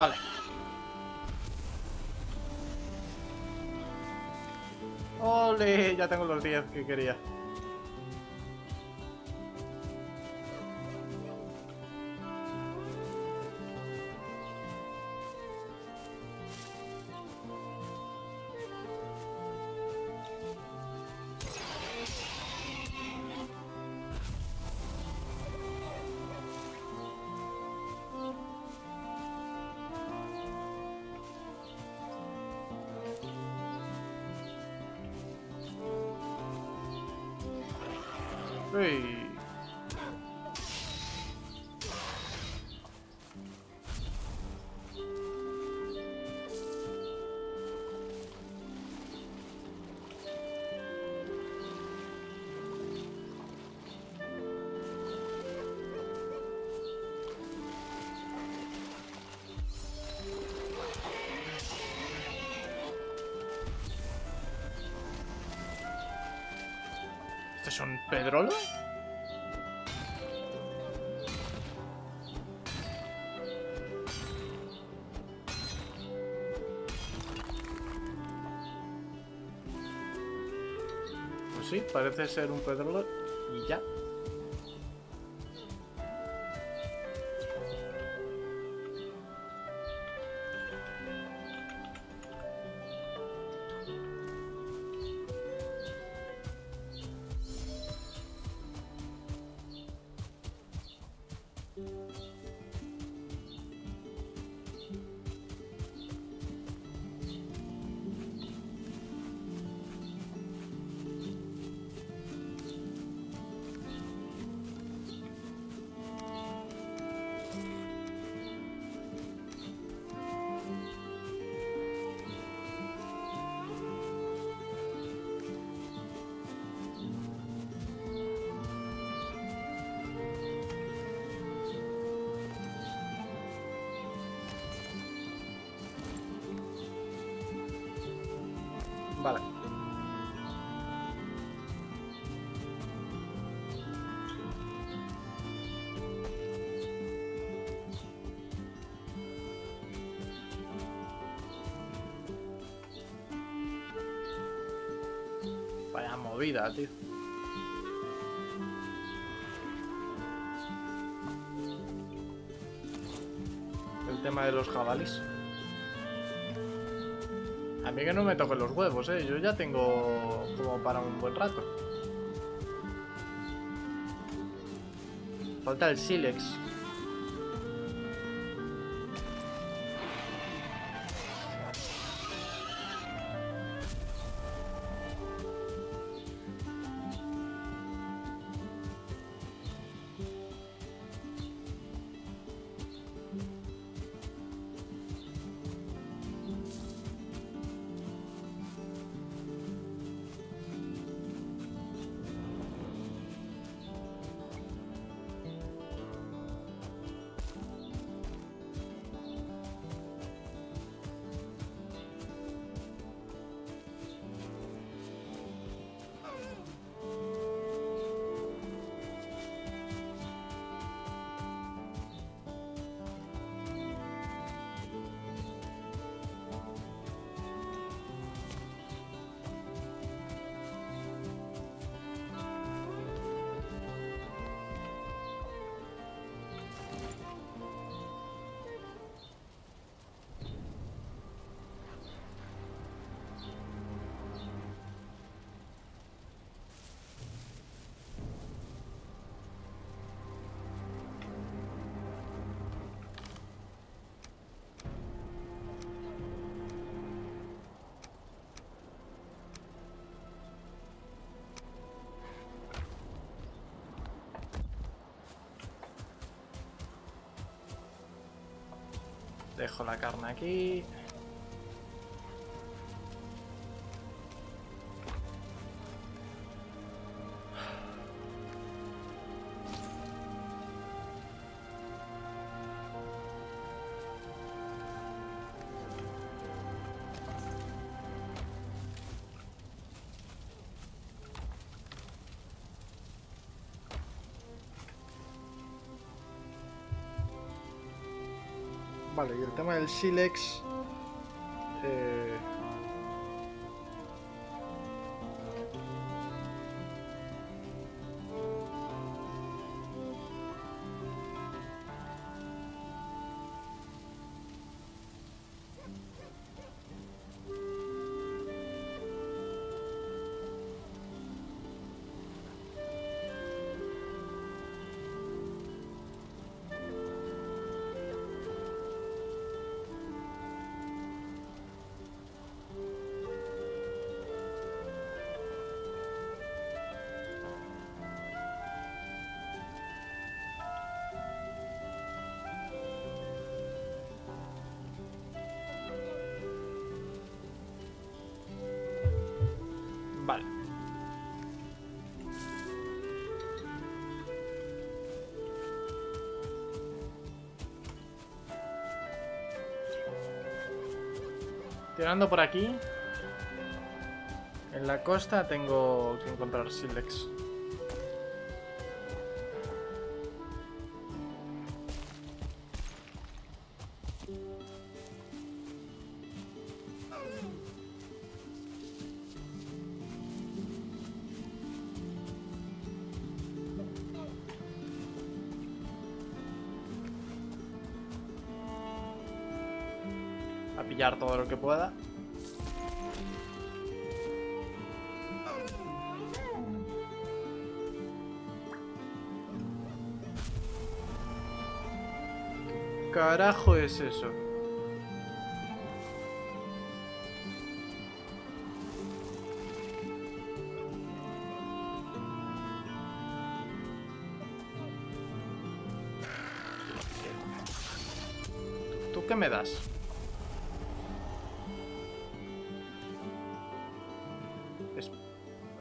Vale. ¡Ole! Ya tengo los 10 que quería. Hey. ¿Este es un pedrolo? Pues sí, parece ser un pedrolo y ya. Movida, tío. El tema de los jabalís. A mí que no me toquen los huevos, eh. Yo ya tengo como para un buen rato. Falta el Silex. Dejo la carne aquí. Y el tema del Silex... Eh... Por aquí. En la costa tengo que encontrar Silex. Pillar todo lo que pueda. ¿Qué carajo es eso? ¿Tú qué me das?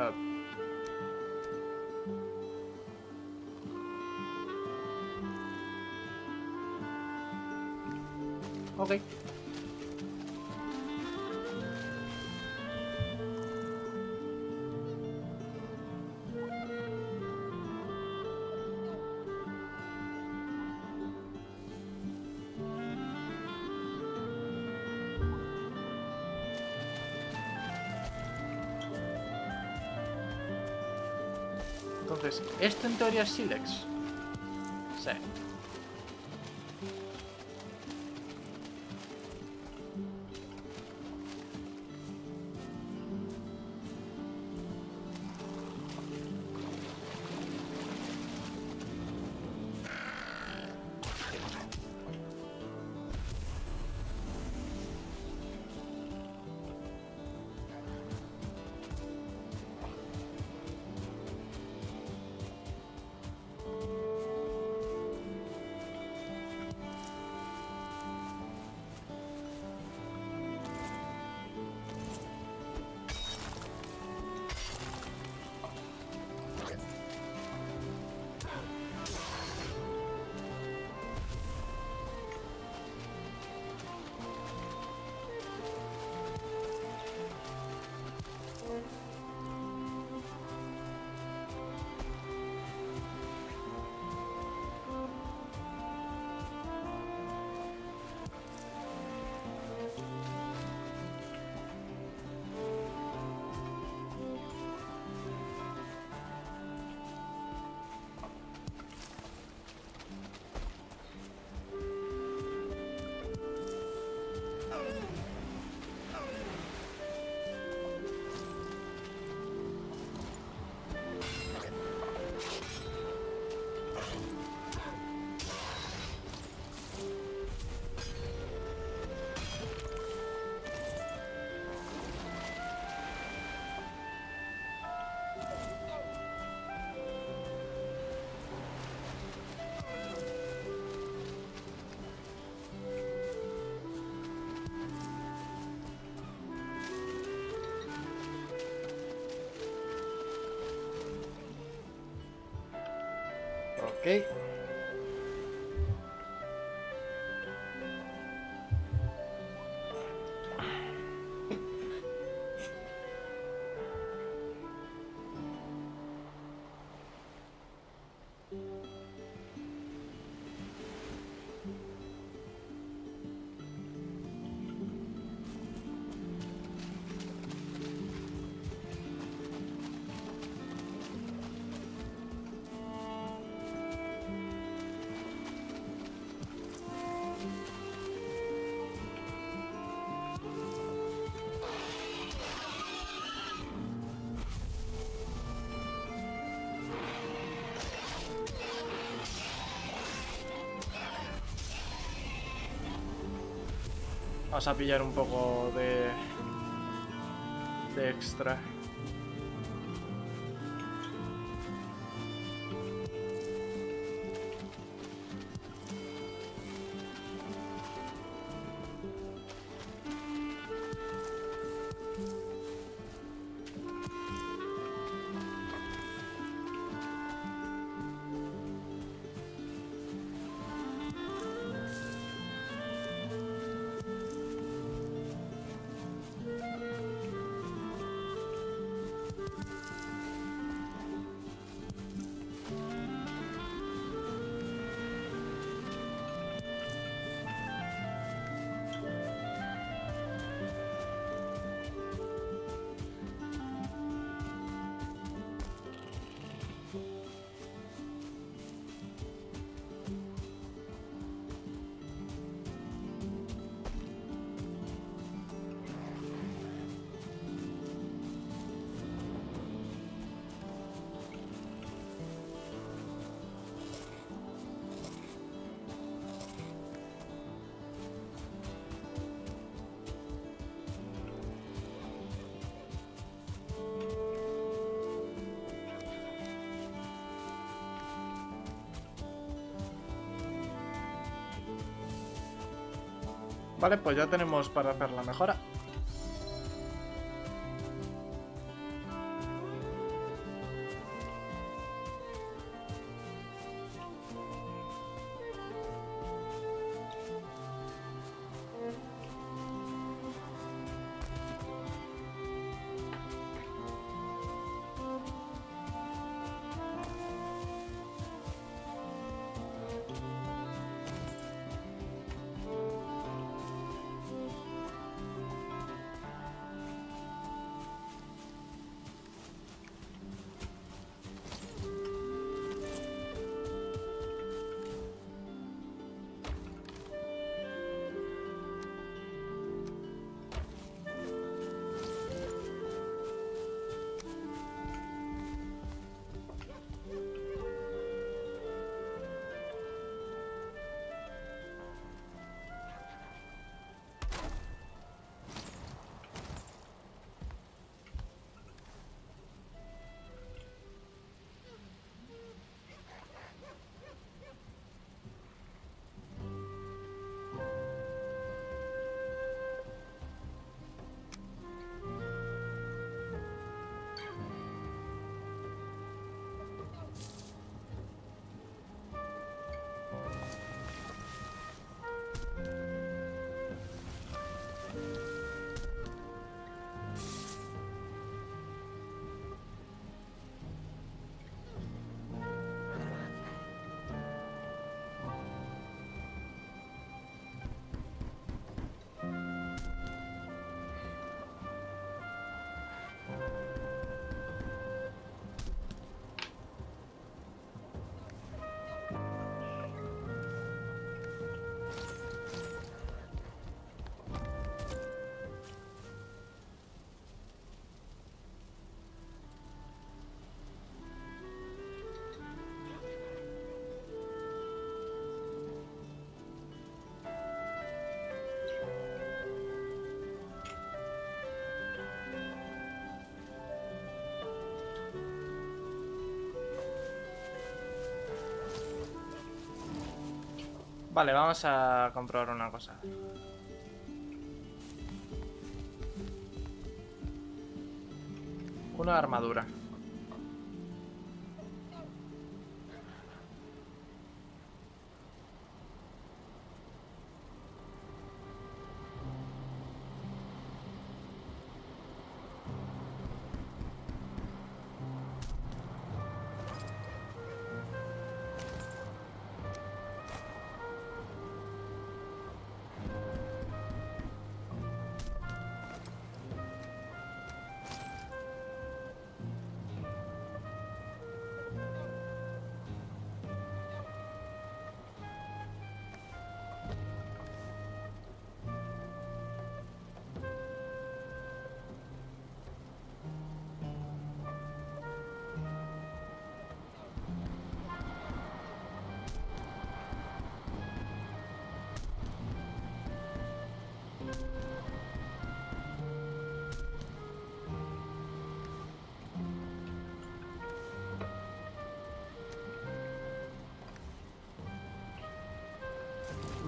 uh, Entonces, ¿esto en teoría es Silex? Sí. Okay. Vamos a pillar un poco de... de extra. Vale, pues ya tenemos para hacer la mejora. Vale, vamos a comprobar una cosa. Una armadura.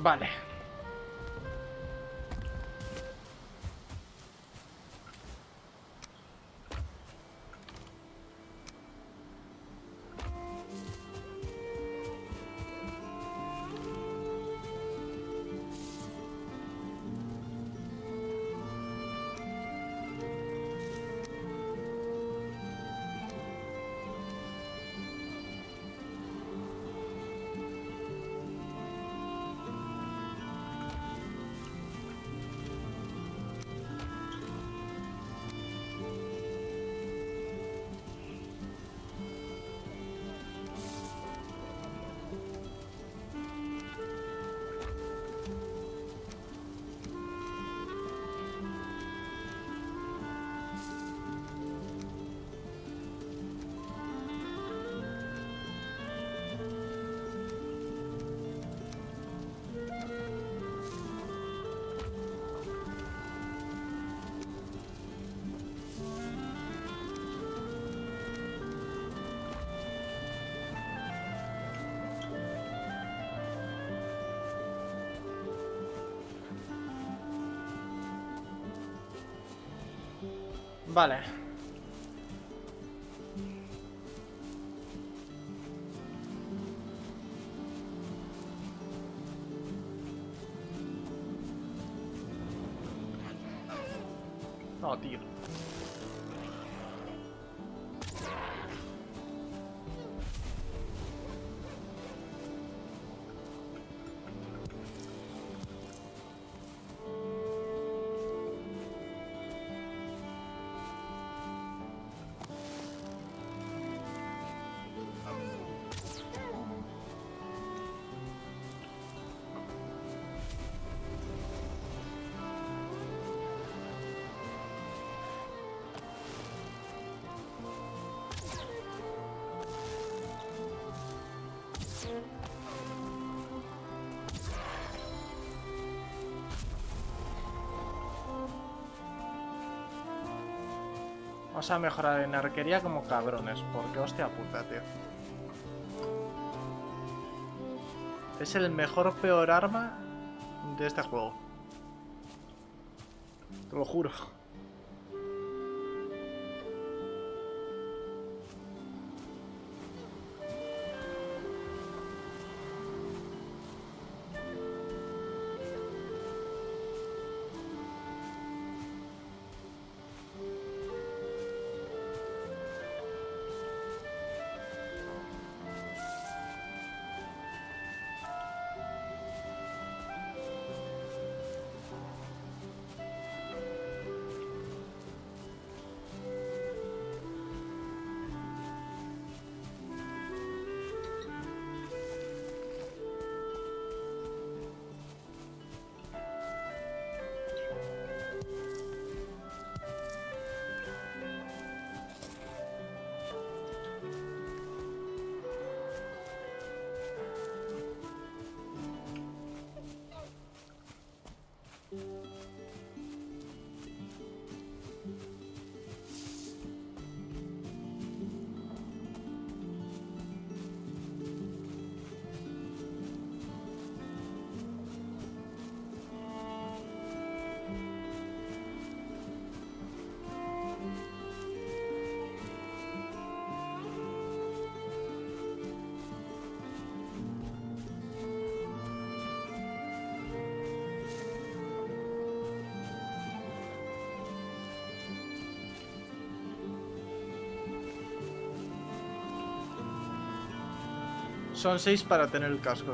Vale. Vale. Vamos a mejorar en arquería como cabrones, porque hostia puta, tío. Es el mejor peor arma de este juego. Te lo juro. Son seis para tener el casco.